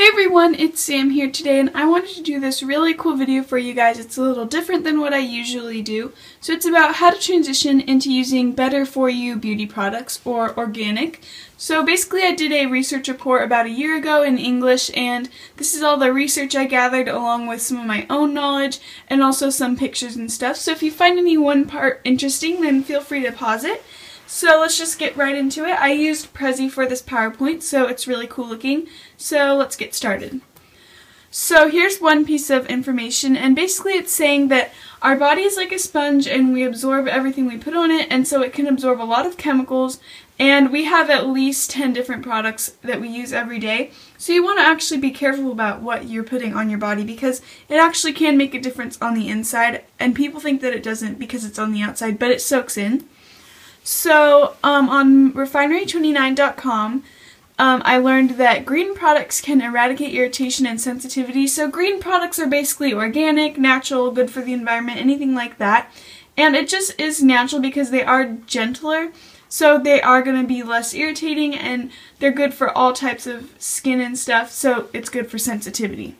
Hey everyone, it's Sam here today and I wanted to do this really cool video for you guys. It's a little different than what I usually do. So it's about how to transition into using better for you beauty products or organic. So basically I did a research report about a year ago in English and this is all the research I gathered along with some of my own knowledge and also some pictures and stuff. So if you find any one part interesting then feel free to pause it. So let's just get right into it. I used Prezi for this PowerPoint, so it's really cool looking. So let's get started. So here's one piece of information, and basically it's saying that our body is like a sponge and we absorb everything we put on it, and so it can absorb a lot of chemicals, and we have at least 10 different products that we use every day. So you want to actually be careful about what you're putting on your body because it actually can make a difference on the inside, and people think that it doesn't because it's on the outside, but it soaks in. So um, on refinery29.com, um, I learned that green products can eradicate irritation and sensitivity. So green products are basically organic, natural, good for the environment, anything like that. And it just is natural because they are gentler. So they are going to be less irritating and they're good for all types of skin and stuff. So it's good for sensitivity.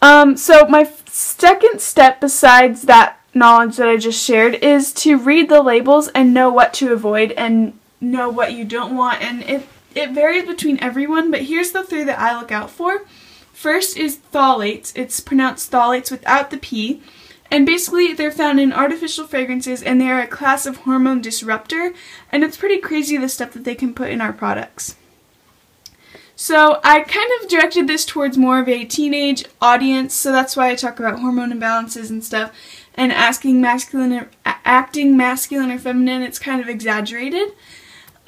Um, so my second step besides that knowledge that I just shared is to read the labels and know what to avoid and know what you don't want. And it, it varies between everyone, but here's the three that I look out for. First is phthalates. It's pronounced phthalates without the P. And basically, they're found in artificial fragrances and they are a class of hormone disruptor. And it's pretty crazy the stuff that they can put in our products. So I kind of directed this towards more of a teenage audience, so that's why I talk about hormone imbalances and stuff and asking masculine or, acting masculine or feminine, it's kind of exaggerated.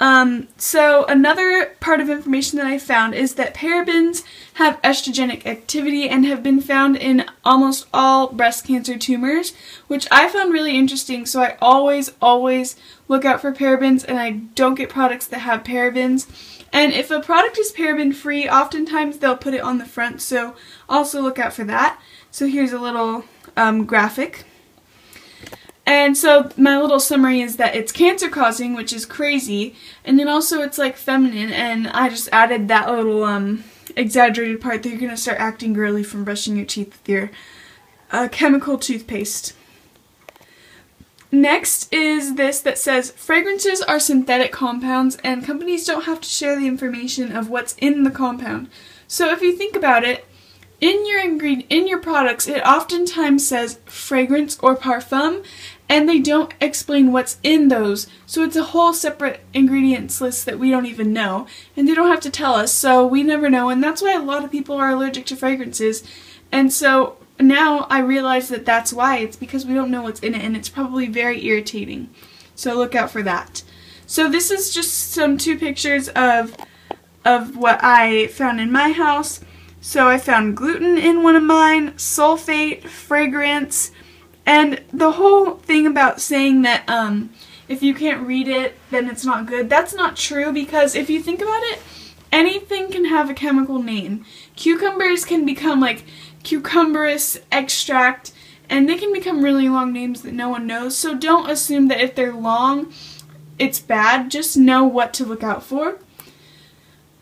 Um, so another part of information that I found is that parabens have estrogenic activity and have been found in almost all breast cancer tumors, which I found really interesting. So I always, always look out for parabens and I don't get products that have parabens. And if a product is paraben free, oftentimes they'll put it on the front, so also look out for that. So here's a little um, graphic. And so my little summary is that it's cancer causing, which is crazy, and then also it's like feminine, and I just added that little um, exaggerated part that you're going to start acting girly from brushing your teeth with your uh, chemical toothpaste. Next is this that says fragrances are synthetic compounds and companies don't have to share the information of what's in the compound. So if you think about it, in your ingredient in your products it oftentimes says fragrance or parfum and they don't explain what's in those. So it's a whole separate ingredients list that we don't even know. And they don't have to tell us so we never know. And that's why a lot of people are allergic to fragrances. And so now I realize that that's why. It's because we don't know what's in it and it's probably very irritating. So look out for that. So this is just some two pictures of of what I found in my house. So I found gluten in one of mine, sulfate, fragrance, and the whole thing about saying that um, if you can't read it, then it's not good, that's not true because if you think about it, anything can have a chemical name. Cucumbers can become like cucumberous extract, and they can become really long names that no one knows, so don't assume that if they're long, it's bad. Just know what to look out for.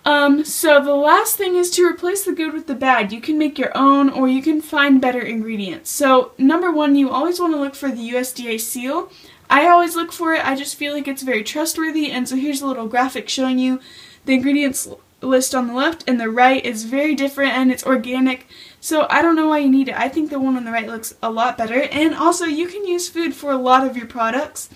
Um, so the last thing is to replace the good with the bad. You can make your own or you can find better ingredients. So number one, you always want to look for the USDA seal. I always look for it. I just feel like it's very trustworthy. And so here's a little graphic showing you the ingredients list on the left and the right is very different and it's organic. So I don't know why you need it. I think the one on the right looks a lot better. And also you can use food for a lot of your products,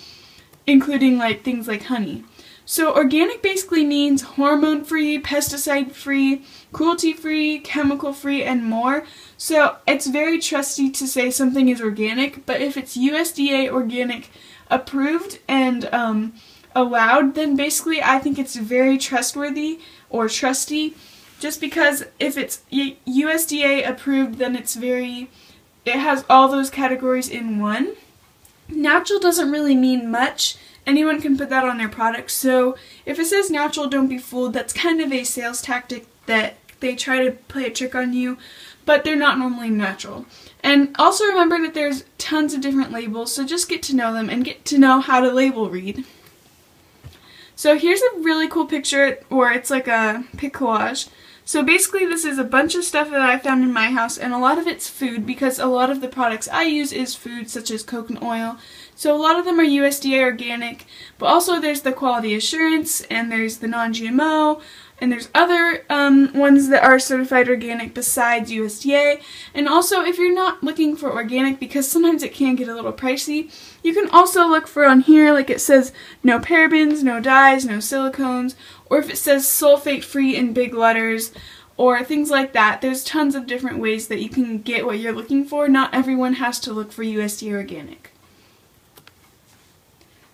including like things like honey. So organic basically means hormone-free, pesticide-free, cruelty-free, chemical-free, and more. So it's very trusty to say something is organic, but if it's USDA organic approved and um, allowed, then basically I think it's very trustworthy or trusty. Just because if it's USDA approved, then it's very, it has all those categories in one. Natural doesn't really mean much anyone can put that on their product. So if it says natural, don't be fooled. That's kind of a sales tactic that they try to play a trick on you, but they're not normally natural. And also remember that there's tons of different labels, so just get to know them and get to know how to label read. So here's a really cool picture where it's like a pic collage. So basically this is a bunch of stuff that I found in my house and a lot of it's food because a lot of the products I use is food such as coconut oil. So a lot of them are USDA organic, but also there's the quality assurance and there's the non-GMO and there's other um, ones that are certified organic besides USDA. And also, if you're not looking for organic, because sometimes it can get a little pricey, you can also look for on here, like it says no parabens, no dyes, no silicones, or if it says sulfate free in big letters, or things like that. There's tons of different ways that you can get what you're looking for. Not everyone has to look for USDA organic.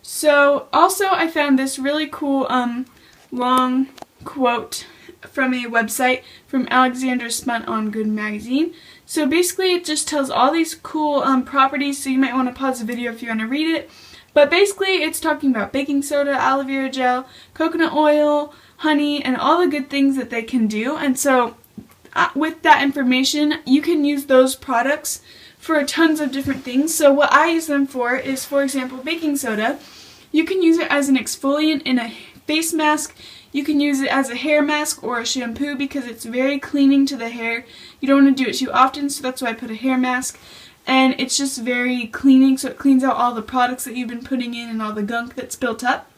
So, also I found this really cool um, long quote from a website from Alexandra Spunt on Good Magazine. So basically it just tells all these cool um, properties, so you might want to pause the video if you want to read it. But basically it's talking about baking soda, aloe vera gel, coconut oil, honey, and all the good things that they can do. And so uh, with that information, you can use those products for tons of different things. So what I use them for is, for example, baking soda. You can use it as an exfoliant in a face mask you can use it as a hair mask or a shampoo because it's very cleaning to the hair. You don't want to do it too often, so that's why I put a hair mask. And it's just very cleaning, so it cleans out all the products that you've been putting in and all the gunk that's built up.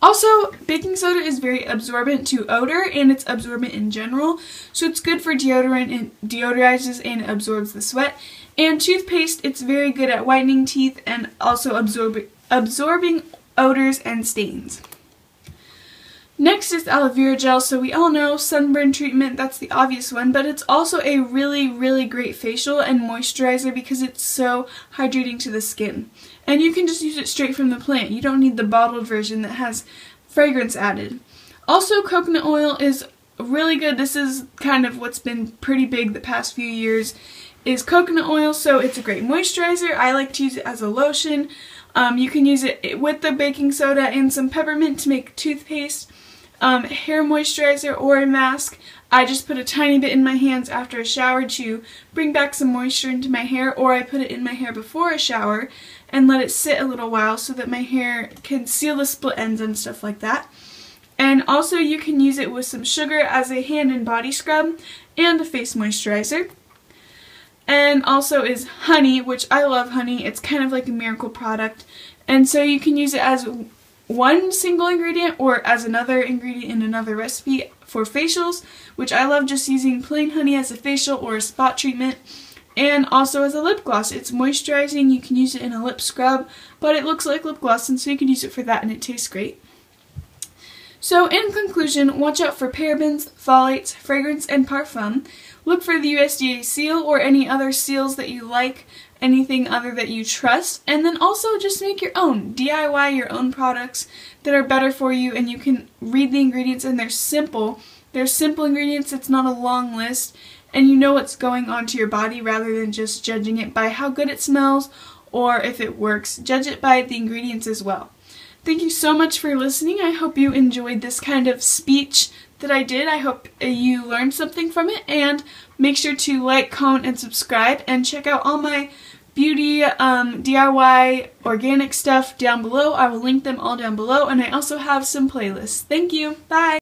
Also, baking soda is very absorbent to odor and it's absorbent in general, so it's good for deodorant and deodorizes and absorbs the sweat. And toothpaste, it's very good at whitening teeth and also absorb absorbing odors and stains. Next is aloe vera gel, so we all know sunburn treatment, that's the obvious one, but it's also a really, really great facial and moisturizer because it's so hydrating to the skin. And you can just use it straight from the plant. You don't need the bottled version that has fragrance added. Also, coconut oil is really good. This is kind of what's been pretty big the past few years is coconut oil, so it's a great moisturizer. I like to use it as a lotion. Um, you can use it with the baking soda and some peppermint to make toothpaste um, hair moisturizer or a mask. I just put a tiny bit in my hands after a shower to bring back some moisture into my hair or I put it in my hair before a shower and let it sit a little while so that my hair can seal the split ends and stuff like that. And also you can use it with some sugar as a hand and body scrub and a face moisturizer. And also is honey, which I love honey. It's kind of like a miracle product. And so you can use it as one single ingredient or as another ingredient in another recipe for facials, which I love just using plain honey as a facial or a spot treatment. And also as a lip gloss. It's moisturizing, you can use it in a lip scrub, but it looks like lip gloss and so you can use it for that and it tastes great. So in conclusion, watch out for parabens, phthalates, fragrance, and parfum. Look for the USDA seal or any other seals that you like anything other that you trust and then also just make your own DIY your own products that are better for you and you can read the ingredients and they're simple. They're simple ingredients it's not a long list and you know what's going on to your body rather than just judging it by how good it smells or if it works. Judge it by the ingredients as well thank you so much for listening I hope you enjoyed this kind of speech that I did. I hope you learned something from it and make sure to like, comment, and subscribe and check out all my beauty um, DIY organic stuff down below. I will link them all down below and I also have some playlists. Thank you. Bye.